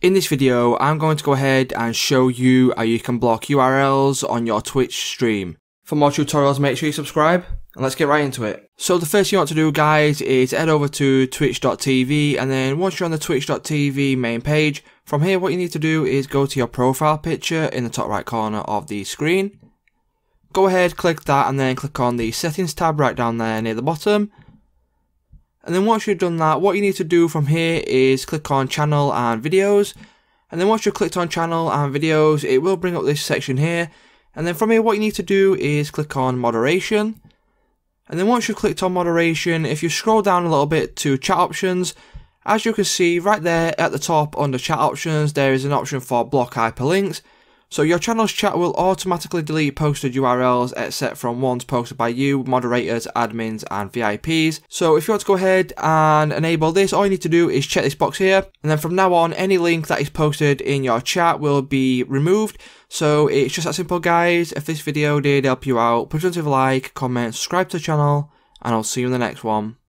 In this video, I'm going to go ahead and show you how you can block URLs on your Twitch stream. For more tutorials, make sure you subscribe, and let's get right into it. So the first thing you want to do, guys, is head over to twitch.tv, and then once you're on the twitch.tv main page, from here what you need to do is go to your profile picture in the top right corner of the screen. Go ahead, click that, and then click on the settings tab right down there near the bottom. And then once you've done that, what you need to do from here is click on channel and videos. And then once you've clicked on channel and videos, it will bring up this section here. And then from here, what you need to do is click on moderation. And then once you've clicked on moderation, if you scroll down a little bit to chat options, as you can see right there at the top under chat options, there is an option for block hyperlinks. So your channel's chat will automatically delete posted URLs except from ones posted by you, moderators, admins and VIPs. So if you want to go ahead and enable this, all you need to do is check this box here and then from now on any link that is posted in your chat will be removed. So it's just that simple guys. If this video did help you out, leave a like, comment, subscribe to the channel and I'll see you in the next one.